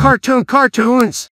Cartoon cartoons.